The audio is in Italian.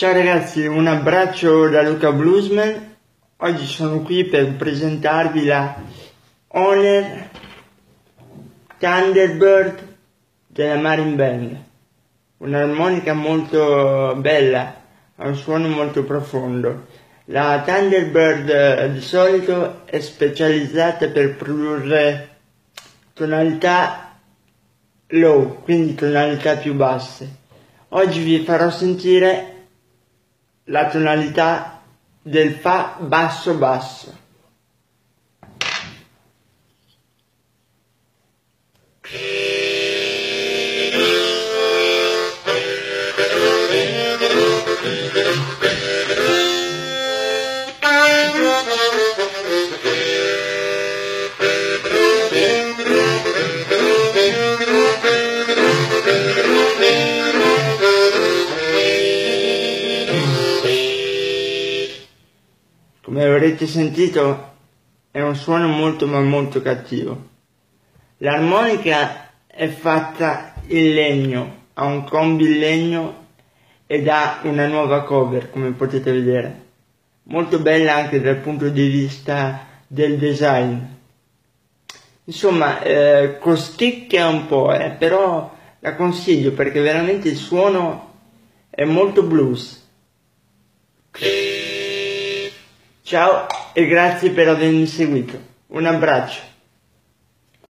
Ciao ragazzi, un abbraccio da Luca Bluesman. Oggi sono qui per presentarvi la Honor Thunderbird della Marine Band. Un'armonica molto bella, ha un suono molto profondo. La Thunderbird eh, di solito è specializzata per produrre tonalità low, quindi tonalità più basse. Oggi vi farò sentire la tonalità del Fa basso basso. Come avrete sentito è un suono molto ma molto cattivo. L'armonica è fatta in legno, ha un combi in legno ed ha una nuova cover come potete vedere. Molto bella anche dal punto di vista del design. Insomma, eh, costicchia un po', eh, però la consiglio perché veramente il suono è molto blues. Ciao e grazie per avermi seguito. Un abbraccio.